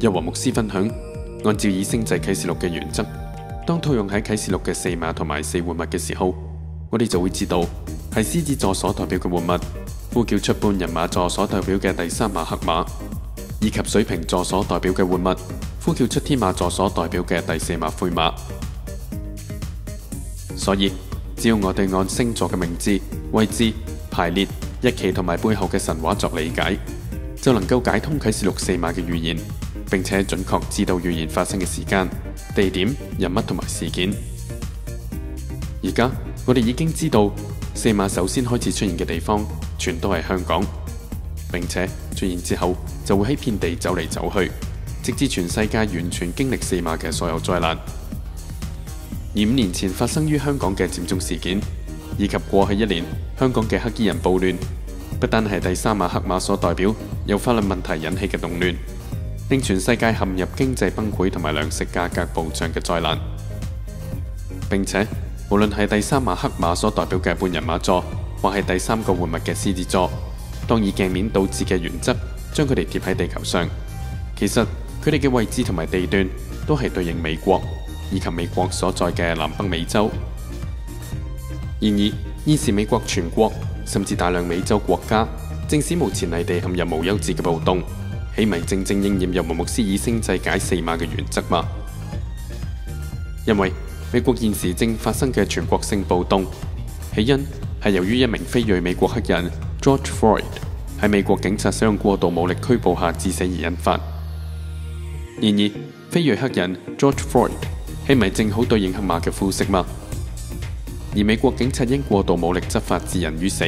又和牧师分享，按照以星际启示录嘅原则，当套用喺启示录嘅四马同埋四活物嘅时候，我哋就会知道系狮子座所代表嘅活物呼叫出半人马座所代表嘅第三马黑马，以及水瓶座所代表嘅活物呼叫出天马座所代表嘅第四马灰马。所以，只要我哋按星座嘅名字、位置、排列、日期同埋背后嘅神话作理解。就能够解通启示录四马嘅预言，并且准确知道预言发生嘅时间、地点、人物同埋事件。而家我哋已经知道，四马首先开始出现嘅地方，全都系香港，并且出现之后就会喺遍地走嚟走去，直至全世界完全经历四马嘅所有灾难。而五年前发生于香港嘅占中事件，以及过去一年香港嘅黑衣人暴乱。不单系第三马黑马所代表由法律问题引起嘅动乱，令全世界陷入经济崩溃同埋粮食价格暴涨嘅灾难，并且无论系第三马黑马所代表嘅半人马座，或系第三个活物嘅狮子座，当以镜面导致嘅原则将佢哋贴喺地球上，其实佢哋嘅位置同埋地段都系对应美国以及美国所在嘅南北美洲。然而，呢是美国全国。甚至大量美洲国家，正史目前内地陷入无休止嘅暴动，岂咪正正应验入《穆穆斯以星制解四马嘅原则吗？因为美国现时正发生嘅全国性暴动，起因系由于一名非裔美国黑人 George Floyd 喺美国警察使用过度武力拘捕下致死而引发。然而，非裔黑人 George Floyd 岂咪正好对应黑马嘅肤色吗？而美国警察因过度武力执法致人于死，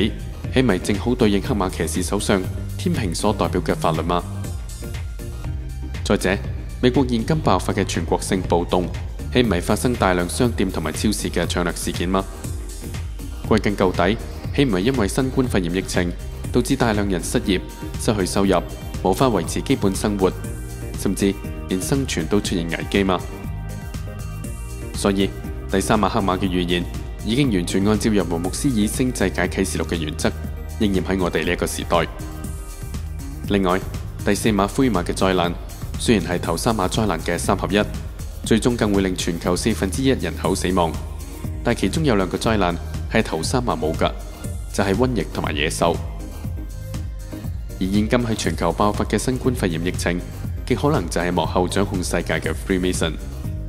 岂咪正好对应黑马骑士手上天平所代表嘅法律吗？再者，美国现今爆发嘅全国性暴动，岂唔系发生大量商店同埋超市嘅抢掠事件吗？归根究底，岂唔系因为新冠肺炎疫情导致大量人失业、失去收入、无法维持基本生活，甚至连生存都出现危机吗？所以，第三马黑马嘅预言。已经完全按照约伯牧师以星际解启示录嘅原则，仍然喺我哋呢一个时代。另外，第四马灰马嘅灾难虽然系头三马灾难嘅三合一，最终更会令全球四分之一人口死亡，但其中有两个灾难系头三马冇噶，就系瘟疫同埋野兽。而现今喺全球爆发嘅新冠肺炎疫情，极可能就系幕后掌控世界嘅 Freemason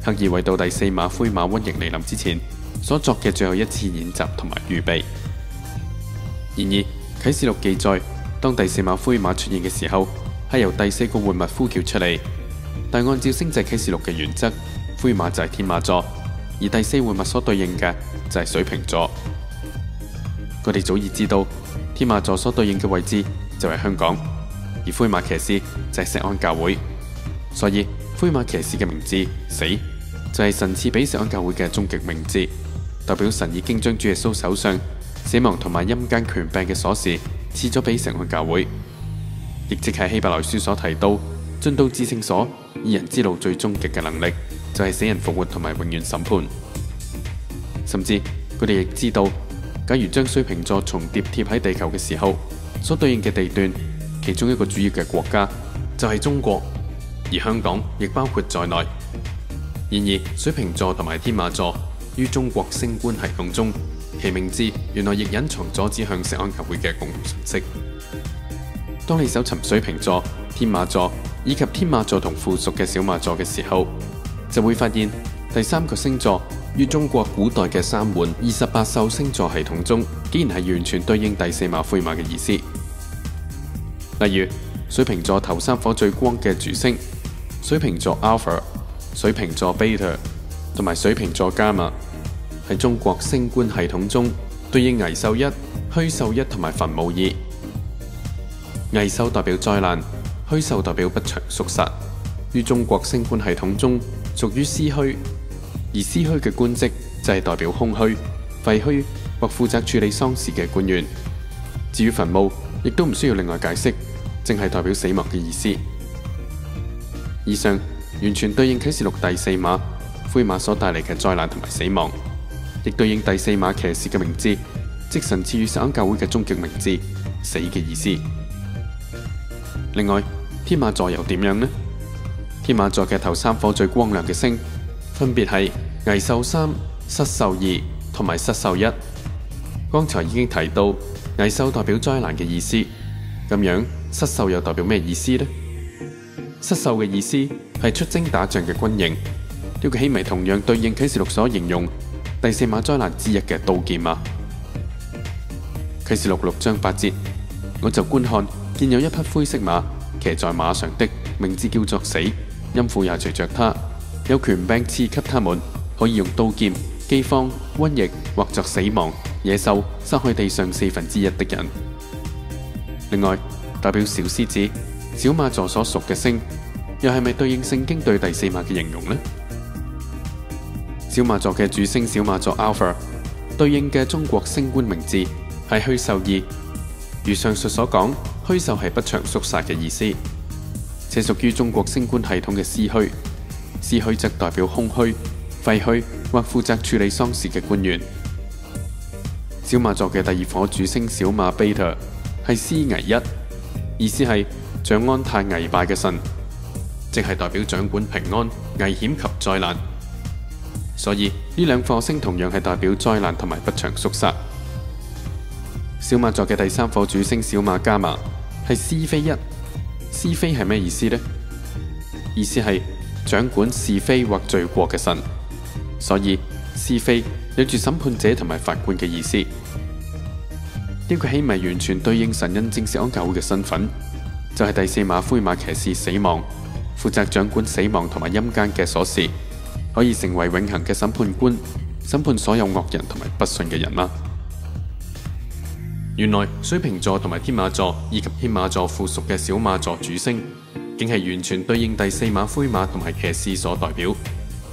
刻意为到第四马灰马瘟疫嚟临之前。所作嘅最后一次演习同埋预备。然而，《启示录》记载，当第四马灰马出现嘅时候，系由第四个活物呼叫出嚟。但按照星际启示录嘅原则，灰马就系天马座，而第四活物所对应嘅就系水瓶座。佢哋早已知道，天马座所对应嘅位置就系香港，而灰马骑士就系石安教会，所以灰马骑士嘅名字死。就系神赐俾圣爱教会嘅终极名字，代表神已经将主耶稣手上死亡同埋阴间权柄嘅锁匙赐咗俾圣爱教会。亦即系希伯来书所提到进到至圣所二人之路最终极嘅能力，就系死人复活同埋永远审判。甚至佢哋亦知道，假如将水瓶座重叠贴喺地球嘅时候，所对应嘅地段，其中一个主要嘅国家就系中国，而香港亦包括在内。然而，水瓶座同埋天马座于中国星官系统中，其名字原来亦隐藏咗指向石安球会嘅共同信息。当你搜寻水瓶座、天马座以及天马座同附属嘅小马座嘅时候，就会发现第三个星座于中国古代嘅三门二十八宿星座系统中，竟然系完全对应第四马灰马嘅意思。例如，水瓶座头三火最光嘅主星，水瓶座 Alpha。水瓶座 beta 同埋水瓶座加麦喺中国星官系统中对应危兽一、虚兽一同埋坟墓二。危兽代表灾难，虚兽代表不祥属实。于中国星官系统中，属于司虚，而司虚嘅官职就系代表空虚、废墟或负责处理丧事嘅官员。至于坟墓，亦都唔需要另外解释，正系代表死亡嘅意思。以上。完全对应启示录第四马灰马所带嚟嘅灾难同埋死亡，亦对应第四马骑士嘅名字，即神赐予省教会嘅终极名字，死嘅意思。另外，天马座又点样呢？天马座嘅头三颗最光亮嘅星，分别系危寿三、失寿二同埋失寿一。刚才已经提到危寿代表灾难嘅意思，咁样失寿又代表咩意思呢？失守嘅意思系出征打仗嘅军营，呢个起微同样对应启示录所形容第四马灾难之一嘅刀剑啊！启示录六章八节，我就观看见有一匹灰色马骑在马上的，名字叫做死，音父也随着他，有权柄赐给他们，可以用刀剑、饥荒、瘟疫或作死亡野兽杀去地上四分之一的人。另外，代表小狮子。小马座所属嘅星，又系咪对应圣经对第四马嘅形容呢？小马座嘅主星小马座 Alpha 对应嘅中国星官名字系虚受二。如上述所讲，虚受系不长宿杀嘅意思，且属于中国星官系统嘅虚虚，虚虚则代表空虚、废墟或负责处理丧事嘅官员。小马座嘅第二火主星小马 Beta 系虚危一，意思系。掌安太危败嘅神，即系代表掌管平安、危险及灾难。所以呢两颗星同样系代表灾难同埋不祥肃杀。小马座嘅第三颗主星小马伽马系是非一，是非系咩意思呢？意思系掌管是非或罪过嘅神。所以是非有住审判者同埋法官嘅意思。呢个起唔完全对应神恩正式安教会嘅身份？就系第四马灰马骑士死亡，负责掌管死亡同埋阴间嘅锁匙，可以成为永恒嘅审判官，审判所有恶人同埋不信嘅人吗？原来水瓶座同埋天马座以及天马座附属嘅小马座主星，竟系完全对应第四马灰马同埋骑士所代表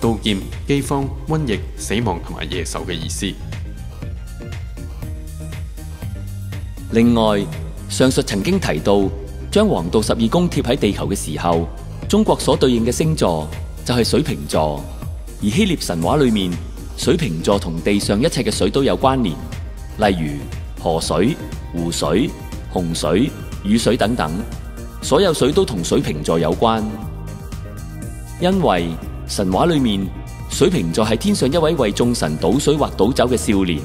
刀剑、饥荒、瘟疫、死亡同埋野兽嘅意思。另外，上述曾经提到。将黄道十二宫贴喺地球嘅时候，中国所对应嘅星座就系水瓶座。而希腊神话里面，水瓶座同地上一切嘅水都有关联，例如河水、湖水、洪水、雨水等等，所有水都同水瓶座有关。因为神话里面，水瓶座系天上一位为众神倒水或倒酒嘅少年。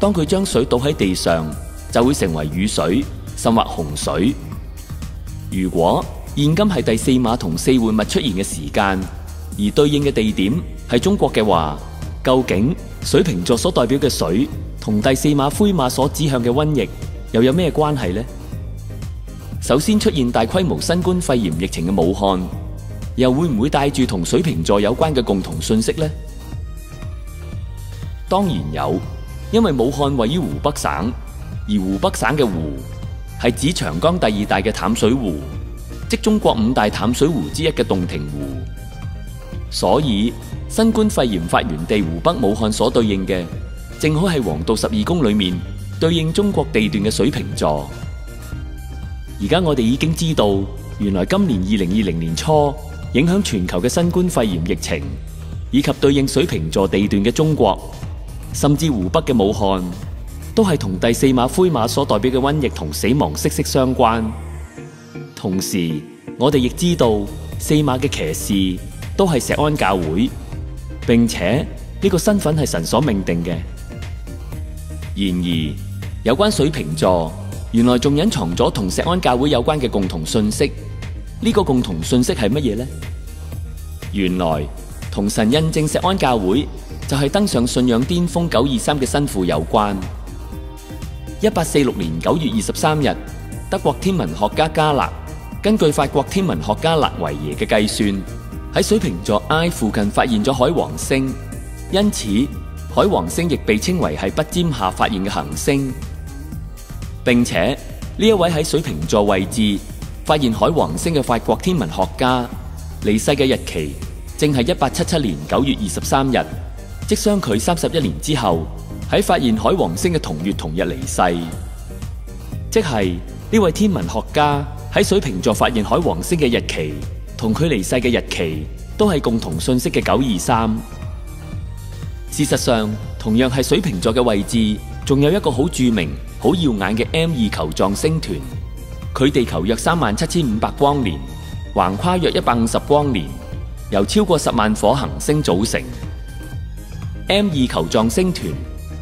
当佢将水倒喺地上，就会成为雨水，甚或洪水。如果现今系第四码同四会物出现嘅时间，而对应嘅地点系中国嘅话，究竟水瓶座所代表嘅水同第四码灰马所指向嘅瘟疫又有咩关系呢？首先出现大规模新冠肺炎疫情嘅武汉，又会唔会带住同水瓶座有关嘅共同信息呢？当然有，因为武汉位于湖北省，而湖北省嘅湖。系指长江第二大嘅淡水湖，即中国五大淡水湖之一嘅洞庭湖。所以，新冠肺炎发源地湖北武汉所对应嘅，正好系黄道十二宫里面对应中国地段嘅水瓶座。而家我哋已经知道，原来今年二零二零年初影响全球嘅新冠肺炎疫情，以及对应水瓶座地段嘅中国，甚至湖北嘅武汉。都系同第四马灰马所代表嘅瘟疫同死亡息息相关。同时，我哋亦知道四马嘅骑士都系石安教会，并且呢个身份系神所命定嘅。然而，有关水瓶座，原来仲隐藏咗同石安教会有关嘅共同信息。呢个共同信息系乜嘢呢？原来同神印证石安教会就系登上信仰巅峰九二三嘅身父有关。一八四六年九月二十三日，德国天文学家加勒根据法国天文学家勒维耶嘅计算，喺水瓶座 I 附近发现咗海王星，因此海王星亦被称为系不尖下发现嘅行星，并且呢一位喺水瓶座位置发现海王星嘅法国天文学家，离世嘅日期正系一八七七年九月二十三日，即相距三十一年之后。喺发现海王星嘅同月同日离世，即系呢位天文学家喺水瓶座发现海王星嘅日期，同佢离世嘅日期都系共同信息嘅九二三。事实上，同样系水瓶座嘅位置，仲有一个好著名、好耀眼嘅 M 二球状星团。佢地球约三万七千五百光年，横跨约一百五十光年，由超过十万颗恒星组成。M 二球状星团。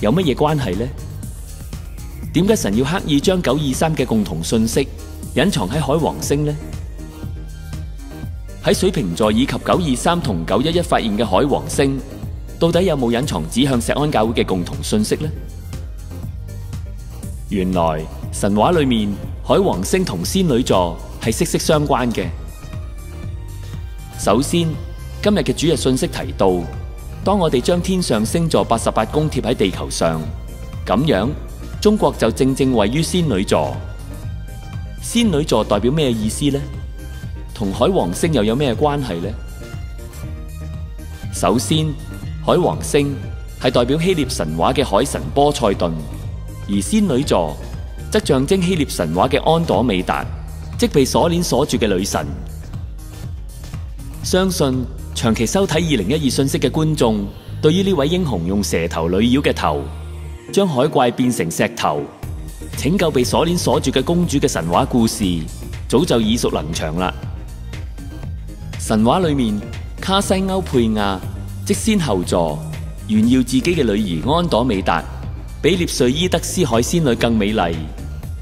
有乜嘢关系呢？点解神要刻意将九二三嘅共同信息隐藏喺海王星呢？喺水瓶座以及九二三同九一一发现嘅海王星，到底有冇隐藏指向石安教会嘅共同信息呢？原来神话里面海王星同仙女座系息息相关嘅。首先，今日嘅主日信息提到。当我哋将天上星座八十八宫贴喺地球上，咁样中国就正正位于仙女座。仙女座代表咩意思呢？同海王星又有咩关系呢？首先，海王星系代表希腊神话嘅海神波塞顿，而仙女座则象征希腊神话嘅安朵美达，即被锁链锁住嘅女神。相信。长期收睇二零一二信息嘅观众，对于呢位英雄用蛇头女妖嘅头将海怪变成石头，拯救被锁链锁住嘅公主嘅神话故事，早就耳熟能详啦。神话里面，卡西欧佩亚即先后座炫耀自己嘅女儿安朵美达，比猎瑞伊德斯海仙女更美丽。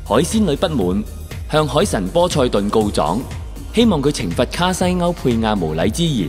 海仙女不满，向海神波塞顿告状，希望佢惩罚卡西欧佩亚无礼之言。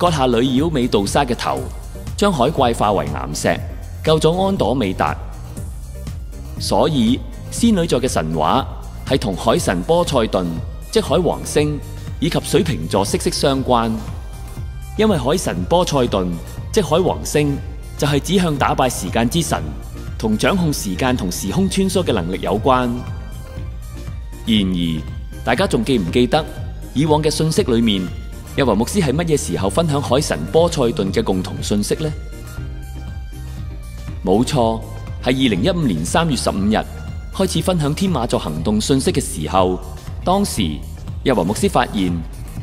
割下女妖美杜莎嘅头，将海怪化为岩石，救咗安朵美达。所以仙女座嘅神话系同海神波塞顿即海王星以及水瓶座息息相关。因为海神波塞顿即海王星就系指向打败时间之神同掌控时间同时空穿梭嘅能力有关。然而，大家仲记唔记得以往嘅信息里面？日华牧师系乜嘢时候分享海神波塞顿嘅共同信息呢？冇错，系二零一五年三月十五日开始分享天马座行动信息嘅时候，当时日华牧师发现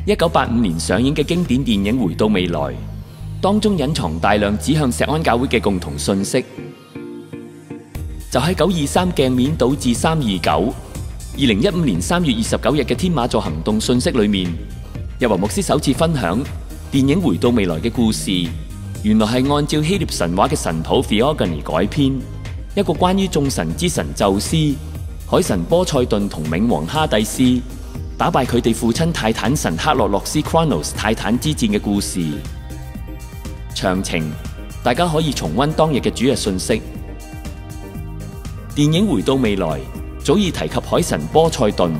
一九八五年上映嘅经典电影《回到未来》当中隐藏大量指向石安教会嘅共同信息，就喺九二三镜面导致三二九二零一五年三月二十九日嘅天马座行动信息里面。又为牧师首次分享電影《回到未來》嘅故事，原來係按照希臘神話嘅神譜《菲 a 根》而改編，一個關於眾神之神宙斯、海神波塞頓同冥王哈蒂斯打敗佢哋父親泰坦神克洛洛斯 （Chronos） 泰坦之戰嘅故事。詳情大家可以重温當日嘅主日信息。電影《回到未來》早已提及海神波塞頓，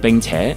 並且。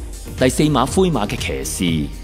第四馬灰馬嘅騎士。